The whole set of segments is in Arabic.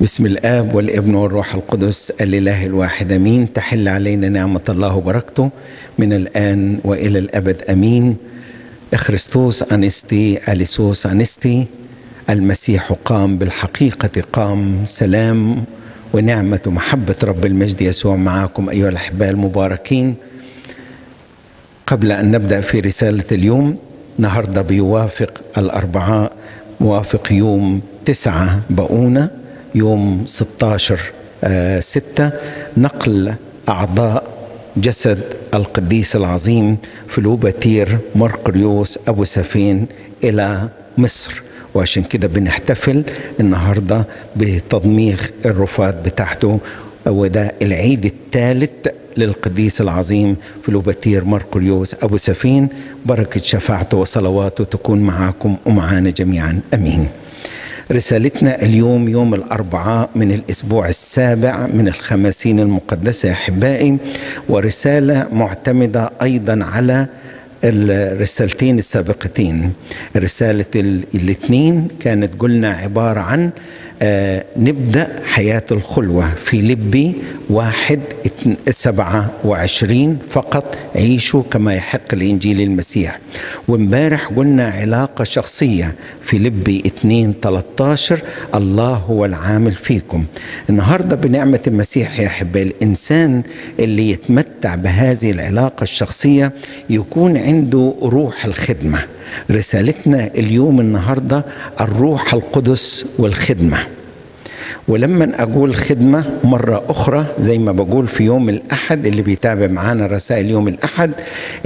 بسم الآب والابن والروح القدس الإله الواحد آمين. تحل علينا نعمة الله وبركته. من الآن وإلى الأبد آمين. اخرستوس أنستي أليسوس أنستي. المسيح قام بالحقيقة قام. سلام ونعمة ومحبة رب المجد يسوع معكم أيها الاحباء المباركين. قبل أن نبدأ في رسالة اليوم النهارده بيوافق الأربعاء موافق يوم تسعة بؤونة. يوم 16 آه ستة نقل أعضاء جسد القديس العظيم فلوباتير مرقريوس أبو سفين إلى مصر. وعشان كده بنحتفل النهارده بتضميخ الرفات بتاعته وده العيد الثالث للقديس العظيم فلوباتير مرقريوس أبو سفين. بركة شفاعته وصلواته تكون معكم ومعانا جميعا. أمين. رسالتنا اليوم يوم الأربعاء من الأسبوع السابع من الخمسين المقدسة أحبائي ورسالة معتمدة أيضا على الرسالتين السابقتين. رسالة الاثنين كانت قلنا عبارة عن آه نبدأ حياة الخلوة في لبي واحد سبعة وعشرين فقط. عيشوا كما يحق الإنجيل المسيح. وامبارح قلنا علاقة شخصية في لبي اتنين 13 الله هو العامل فيكم. النهاردة بنعمة المسيح يا أحبائي الإنسان اللي يتمتع بهذه العلاقة الشخصية يكون عنده روح الخدمة. رسالتنا اليوم النهارده الروح القدس والخدمة. ولما أقول خدمة مرة أخرى زي ما بقول في يوم الأحد اللي بيتابع معانا رسائل يوم الأحد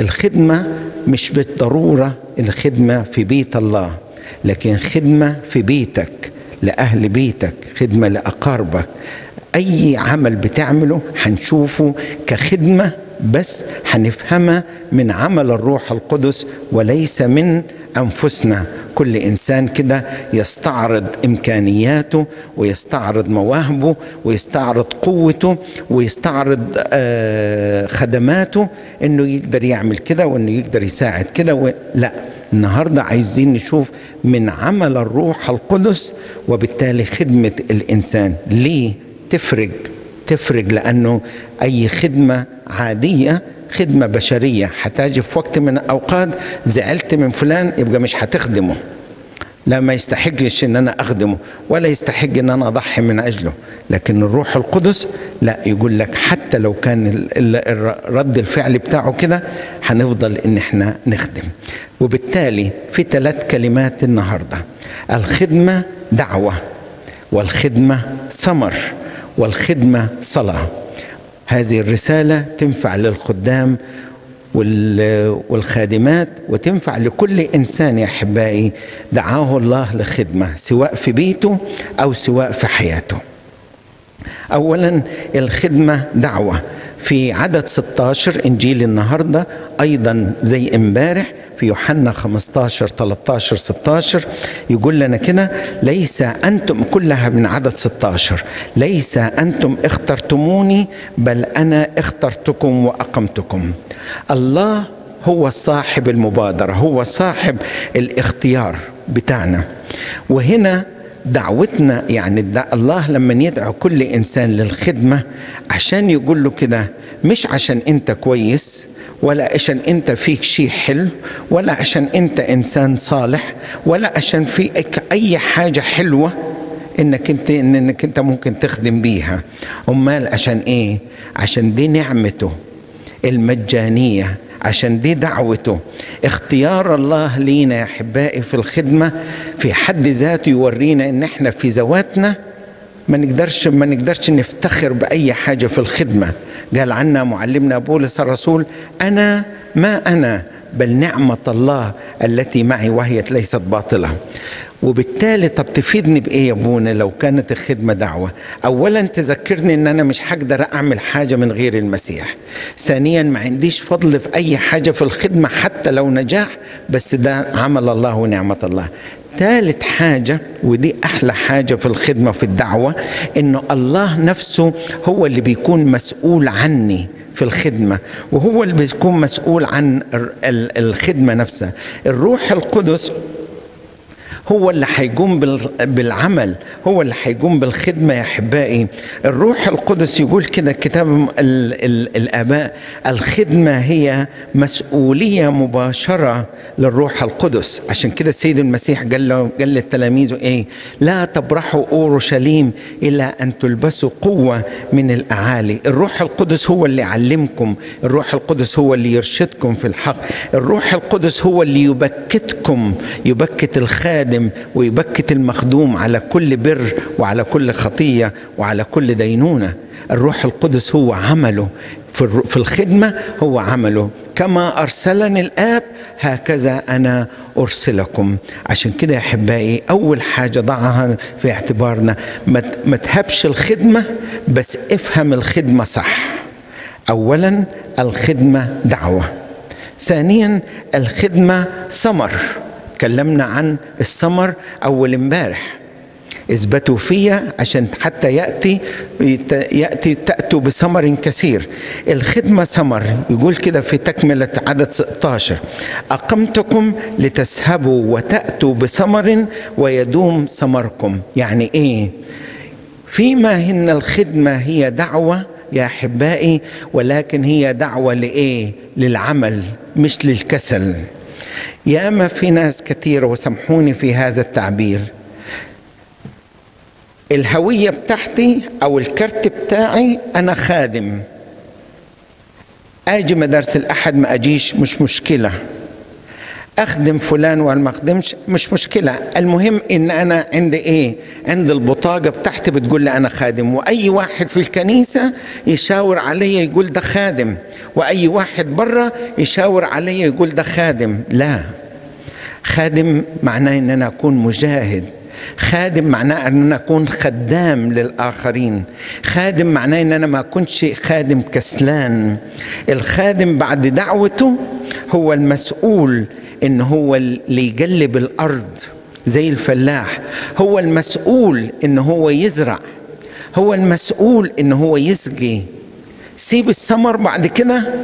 الخدمة مش بالضرورة الخدمة في بيت الله لكن خدمة في بيتك لأهل بيتك خدمة لأقاربك. أي عمل بتعمله هنشوفه كخدمة بس هنفهمها من عمل الروح القدس وليس من أنفسنا. كل إنسان كده يستعرض إمكانياته ويستعرض مواهبه ويستعرض قوته ويستعرض آه خدماته إنه يقدر يعمل كده وإنه يقدر يساعد كده و... لا النهارده عايزين نشوف من عمل الروح القدس وبالتالي خدمة الإنسان. ليه؟ تفرق. تفرق لأنه أي خدمة عادية خدمة بشرية. هتجي في وقت من الأوقات زعلت من فلان يبقى مش هتخدمه لا ما يستحقش إن أنا أخدمه ولا يستحق إن أنا أضحي من أجله. لكن الروح القدس لا يقول لك حتى لو كان رد الفعل بتاعه كده هنفضل إن إحنا نخدم. وبالتالي في ثلاث كلمات النهارده. الخدمة دعوة والخدمة ثمر. والخدمة صلاة هذه الرسالة تنفع للخدام والخادمات وتنفع لكل إنسان يا أحبائي دعاه الله لخدمة سواء في بيته أو سواء في حياته. اولا الخدمة دعوة في عدد 16 إنجيل النهارده أيضا زي امبارح في يوحنا 15 13 16 يقول لنا كده ليس أنتم كلها من عدد 16 ليس أنتم اخترتموني بل أنا اخترتكم وأقمتكم. الله هو صاحب المبادرة هو صاحب الاختيار بتاعنا. وهنا دعوتنا يعني الله لما يدعو كل إنسان للخدمة عشان يقول له كده مش عشان أنت كويس ولا عشان أنت فيك شيء حلو ولا عشان أنت إنسان صالح ولا عشان فيك أي حاجة حلوة إنك انت إنك أنت ممكن تخدم بيها. أمال عشان إيه؟ عشان دي نعمته المجانية عشان دي دعوته. اختيار الله لينا يا أحبائي في الخدمة في حد ذاته يورينا إن إحنا في ذواتنا ما نقدرش ما نقدرش نفتخر بأي حاجة في الخدمة. قال عنا معلمنا بولس الرسول أنا ما أنا بل نعمة الله التي معي وهي ليست باطلة. وبالتالي طب تفيدني بإيه يا أبونا لو كانت الخدمة دعوة؟ اولا تذكرني إن أنا مش هقدر أعمل حاجة من غير المسيح. ثانيا ما عنديش فضل في أي حاجة في الخدمة حتى لو نجاح بس ده عمل الله ونعمة الله. ثالث حاجة ودي أحلى حاجة في الخدمة في الدعوة إنه الله نفسه هو اللي بيكون مسؤول عني في الخدمة وهو اللي بيكون مسؤول عن الخدمة نفسها. الروح القدس هو اللي هيقوم بالعمل هو اللي هيقوم بالخدمة يا أحبائي. الروح القدس يقول كده كتاب ال ال الآباء الخدمة هي مسؤولية مباشرة للروح القدس. عشان كده السيد المسيح قال قال للتلاميذ إيه؟ لا تبرحوا أورشليم إلا أن تلبسوا قوة من الأعالي. الروح القدس هو اللي يعلمكم الروح القدس هو اللي يرشدكم في الحق. الروح القدس هو اللي يبكتكم يبكت الخادم الخادم ويبكت المخدوم على كل بر وعلى كل خطية وعلى كل دينونة. الروح القدس هو عمله. في الخدمة هو عمله. كما أرسلني الآب هكذا أنا أرسلكم. عشان كده يا أحبائي أول حاجة ضعها في اعتبارنا ما تهبش الخدمة بس افهم الخدمة صح. اولا الخدمة دعوة. ثانيا الخدمة ثمر. تكلمنا عن الثمر أول امبارح. إثبتوا فيا عشان حتى يأتي يأتي تأتوا بثمر كثير. الخدمة ثمر يقول كده في تكملة عدد 16 أقمتكم لتسهبوا وتأتوا بثمر ويدوم ثمركم يعني إيه؟ فيما هن الخدمة هي دعوة يا أحبائي ولكن هي دعوة لإيه؟ للعمل مش للكسل. ياما في ناس كثيرة وسامحوني في هذا التعبير. الهوية بتاعتي أو الكرت بتاعي أنا خادم. أجي مدارس الأحد ما أجيش مش مشكلة. أخدم فلان ولا ما أخدمش مش مشكلة. المهم إن أنا عندي إيه؟ عند البطاقة بتاعتي بتقول لي أنا خادم. وأي واحد في الكنيسة يشاور علي يقول ده خادم. وأي واحد برا يشاور علي يقول ده خادم. لا. خادم معناه إن أنا أكون مجاهد. خادم معناه إن أنا أكون خدام للآخرين. خادم معناه إن أنا ما أكونش خادم كسلان. الخادم بعد دعوته هو المسؤول إن هو اللي يقلب الأرض زي الفلاح. هو المسؤول إن هو يزرع. هو المسؤول إن هو يسقي. سيب الثمر بعد كده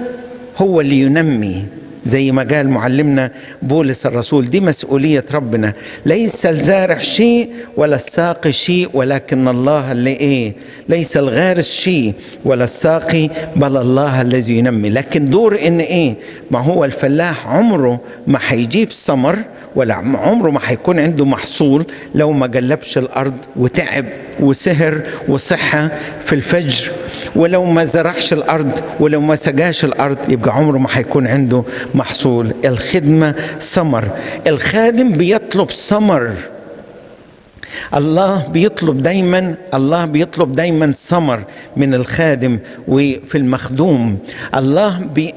هو اللي ينمي. زي ما قال معلمنا بولس الرسول دي مسؤولية ربنا. ليس الزارع شيء ولا الساقي شيء ولكن الله اللي إيه؟ ليس الغارس شيء ولا الساقي بل الله الذي ينمي. لكن دور إن إيه؟ ما هو الفلاح عمره ما حيجيب ثمر ولا عمره ما حيكون عنده محصول لو ما قلبش الأرض وتعب. وسهر وصحة في الفجر. ولو ما زرعش الأرض ولو ما سقاش الأرض يبقى عمره ما حيكون عنده محصول. الخدمة ثمر الخادم بيطلب ثمر الله بيطلب دايما الله بيطلب دايما ثمر من الخادم وفي المخدوم. الله بي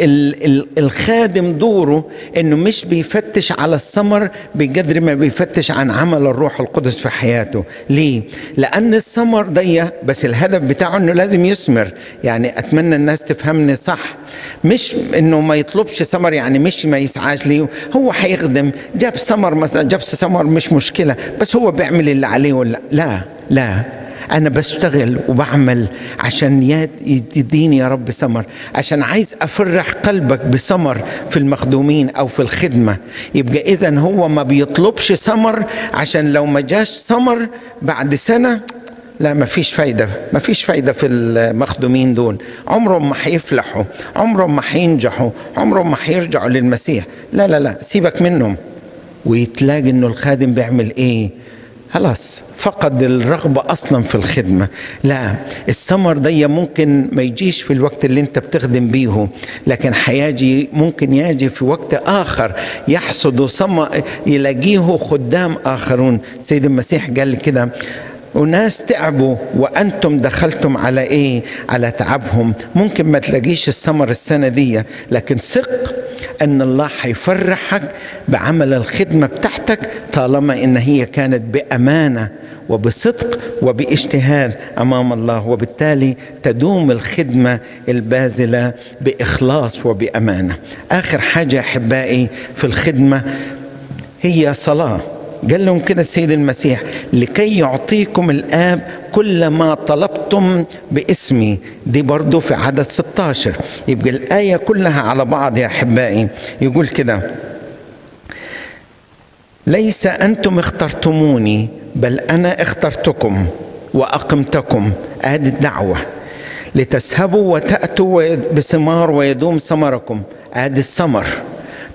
ال ال الخادم دوره إنه مش بيفتش على الثمر بقدر ما بيفتش عن عمل الروح القدس في حياته. ليه؟ لأن الثمر دي بس الهدف بتاعه إنه لازم يثمر. يعني أتمنى الناس تفهمني صح. مش إنه ما يطلبش ثمر يعني مش ما يسعاش ليه هو هيخدم جاب ثمر مثلا جاب ثمر مش مشكلة بس هو بيعمل اللي عليه ولا لا؟ لا أنا بشتغل وبعمل عشان يديني يا رب ثمر عشان عايز أفرح قلبك بثمر في المخدومين أو في الخدمة. يبقى إذا هو ما بيطلبش ثمر عشان لو ما جاش ثمر بعد سنة لا ما فيش فايدة ما فيش فايدة في المخدومين دول. عمرهم ما هيفلحوا عمرهم ما هينجحوا عمرهم ما هيرجعوا للمسيح. لا لا لا سيبك منهم. ويتلاقي إنه الخادم بيعمل إيه؟ خلاص فقد الرغبة أصلا في الخدمة. لا الثمر دي ممكن ما يجيش في الوقت اللي أنت بتخدم بيه لكن حياجي ممكن يجي في وقت آخر يحصد ثمر يلاقيه خدام آخرون. سيد المسيح قال كده وناس تعبوا وأنتم دخلتم على إيه؟ على تعبهم. ممكن ما تلاقيش الثمر السنة دي لكن ثق أن الله حيفرحك بعمل الخدمة بتاعتك طالما إن هي كانت بأمانة وبصدق وباجتهاد أمام الله. وبالتالي تدوم الخدمة الباذلة بإخلاص وبأمانة. آخر حاجة أحبائي في الخدمة هي صلاة. قال لهم كده السيد المسيح لكي يعطيكم الآب كل ما طلبتم باسمي. دي برضو في عدد 16 يبقى الآية كلها على بعض يا أحبائي. يقول كده ليس أنتم اخترتموني بل أنا اخترتكم وأقمتكم. آدي الدعوة. لتسهبوا وتأتوا بثمار ويدوم ثمركم. آدي الثمر.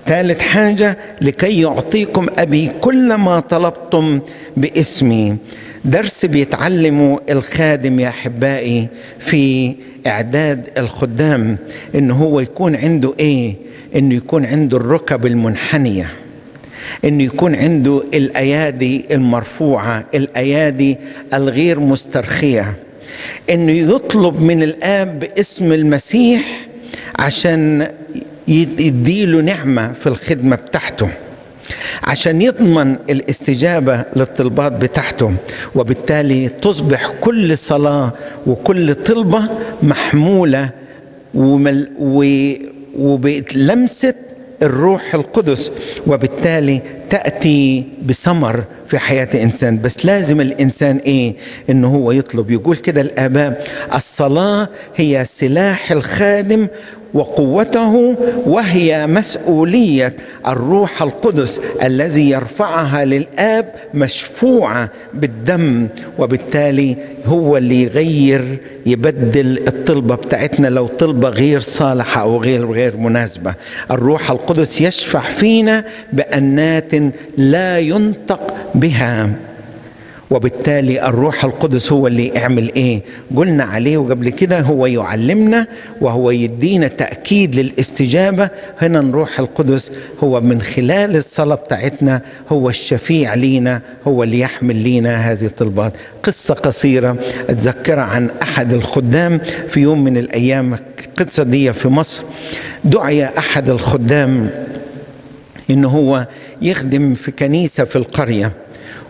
ثالث حاجة لكي يعطيكم أبي كل ما طلبتم باسمي. درس بيتعلمه الخادم يا أحبائي في إعداد الخدام إن هو يكون عنده إيه؟ إنه يكون عنده الركب المنحنية إنه يكون عنده الأيادي المرفوعة الأيادي الغير مسترخية إنه يطلب من الآب باسم المسيح عشان يديله نعمة في الخدمة بتاعته. عشان يضمن الاستجابة للطلبات بتاعته وبالتالي تصبح كل صلاة وكل طلبة محمولة ومل وبلمسة الروح القدس وبالتالي تأتي بثمر في حياة إنسان بس لازم الإنسان إيه؟ إنه هو يطلب يقول كده الآباء الصلاة هي سلاح الخادم وقوته وهي مسؤولية الروح القدس الذي يرفعها للآب مشفوعة بالدم وبالتالي هو اللي يغير يبدل الطلبة بتاعتنا لو طلبة غير صالحة أو غير غير مناسبة. الروح القدس يشفع فينا بأنات لا ينطق بها. وبالتالي الروح القدس هو اللي يعمل إيه؟ قلنا عليه وقبل كده هو يعلمنا وهو يدينا تأكيد للاستجابة. هنا الروح القدس هو من خلال الصلاة بتاعتنا هو الشفيع لينا هو اللي يحمل لينا هذه الطلبات. قصة قصيرة أتذكرها عن أحد الخدام في يوم من الأيام قصة دي في مصر. دعي أحد الخدام إنه هو يخدم في كنيسة في القرية.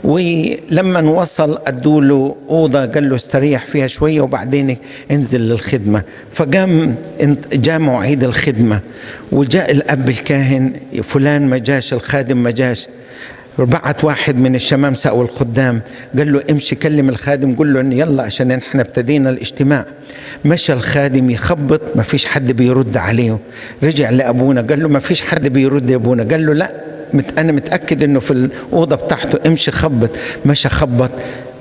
ولما وصل أدوا له أوضة قال له استريح فيها شوية وبعدين انزل للخدمة. فقام جاء مواعيد الخدمة. وجاء الأب الكاهن فلان ما جاش الخادم ما جاش. بعت واحد من الشمامسة أو الخدام قال له امشي كلم الخادم قل له إن يلا عشان إحنا ابتدينا الاجتماع. مشى الخادم يخبط ما فيش حد بيرد عليه. رجع لأبونا قال له ما فيش حد بيرد يا أبونا. قال له لا مت أنا متأكد إنه في الأوضة بتاعته. امشي خبط. مشى خبط.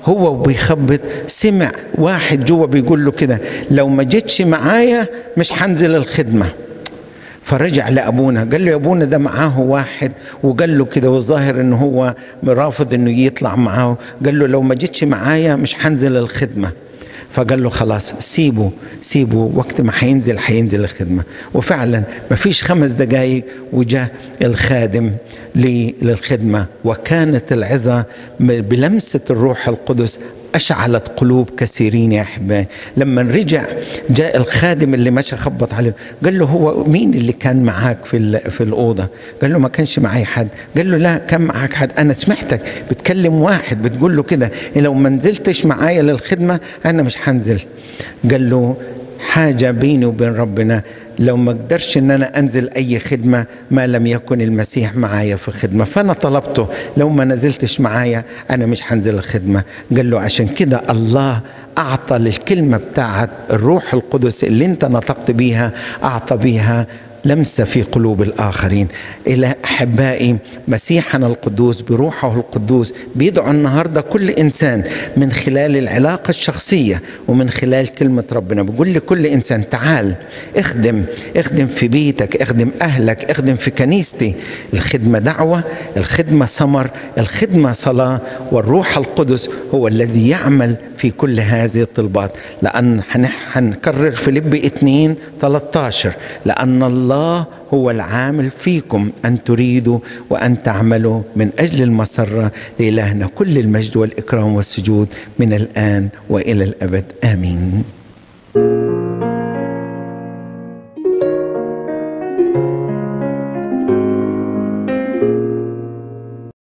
هو بيخبط. سمع واحد جوا بيقول له كده لو ما جيتش معايا مش هنزل الخدمة. فرجع لأبونا. قال له يا أبونا ده معاه واحد وقال له كده والظاهر إنه هو رافض إنه يطلع معاه. قال له لو ما جيتش معايا مش هنزل الخدمة. فقال له خلاص سيبه سيبه وقت ما حينزل حينزل الخدمة. وفعلا ما فيش خمس دقايق وجاء الخادم للخدمة. وكانت العظة بلمسة الروح القدس أشعلت قلوب كثيرين يا أحبائي. لما رجع جاء الخادم اللي مشى خبط عليه. قال له هو مين اللي كان معاك في في الأوضة؟ قال له ما كانش معي حد. قال له لا كان معاك حد. أنا سمعتك. بتكلم واحد بتقول له كده. لو ما نزلتش معايا للخدمة أنا مش هنزل قال له حاجة بيني وبين ربنا لو ما أقدرش إن أنا أنزل أي خدمة ما لم يكن المسيح معايا في خدمه فأنا طلبته. لو ما نزلتش معايا أنا مش هنزل الخدمة. قال له عشان كده الله أعطى للكلمة بتاعت الروح القدس اللي أنت نطقت بيها أعطى بيها لمسة في قلوب الآخرين. إلى أحبائي مسيحنا القدوس بروحه القدوس بيدعو النهاردة كل إنسان من خلال العلاقة الشخصية ومن خلال كلمة ربنا. بيقول لكل إنسان تعال اخدم اخدم في بيتك اخدم أهلك اخدم في كنيستي. الخدمة دعوة الخدمة ثمر الخدمة صلاة والروح القدس هو الذي يعمل في كل هذه الطلبات. لأن حنكرر فيليب 2 13 لأن الله هو العامل فيكم أن تريدوا وأن تعملوا من أجل المسرة لإلهنا كل المجد والإكرام والسجود من الآن وإلى الأبد. آمين.